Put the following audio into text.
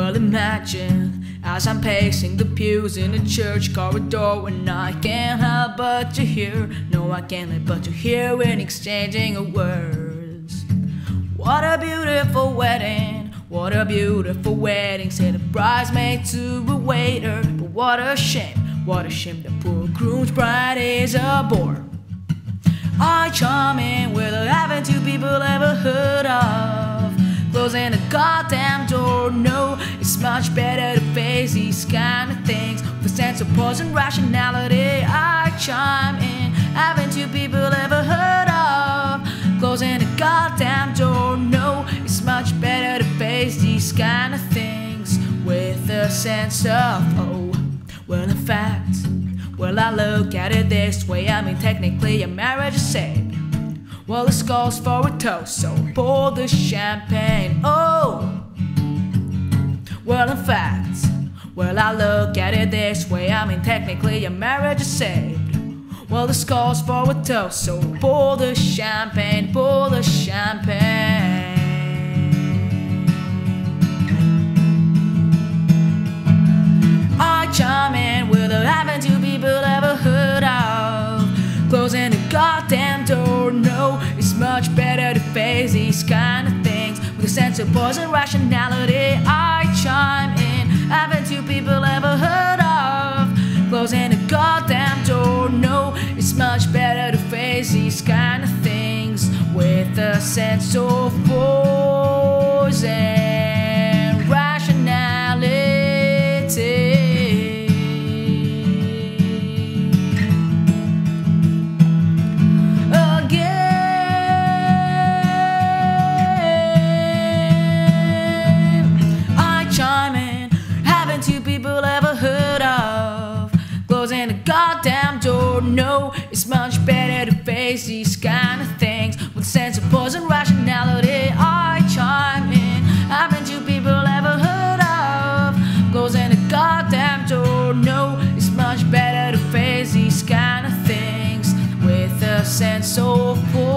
imagine as I'm pacing the pews in a church corridor and I can't help but to hear, no, I can't help but to hear when exchanging of words. What a beautiful wedding, what a beautiful wedding, said the bridesmaid to the waiter. But what a shame, what a shame the poor groom's bride is a bore. I chime in with haven't two people ever heard of closing the goddamn door. No, much better to face these kind of things with a sense of pause and rationality. I chime in, haven't you people ever heard of closing a goddamn door? No, it's much better to face these kind of things with a sense of oh, well, in fact. Well, I look at it this way. I mean, technically, a marriage is saved. Well, this calls for a toast, so pour the champagne. Oh, well, in fact, well, I look at it this way. I mean, technically, a marriage is saved. Well, this calls for a toast, so pour the champagne, pour the champagne. In with a haven't people ever heard of closing the goddamn door? No, it's much better to face these kind of sense of pause and rationality. I chime in, haven't two people ever heard of closing the goddamn door? No, it's much better to face these kind of things with a sense of and closing the goddamn door. No, it's much better to face these kind of things with sense of pause and rationality. I chime in. Haven't you people ever heard of. Closing the goddamn door. No, it's much better to face these kind of things with a sense of pause.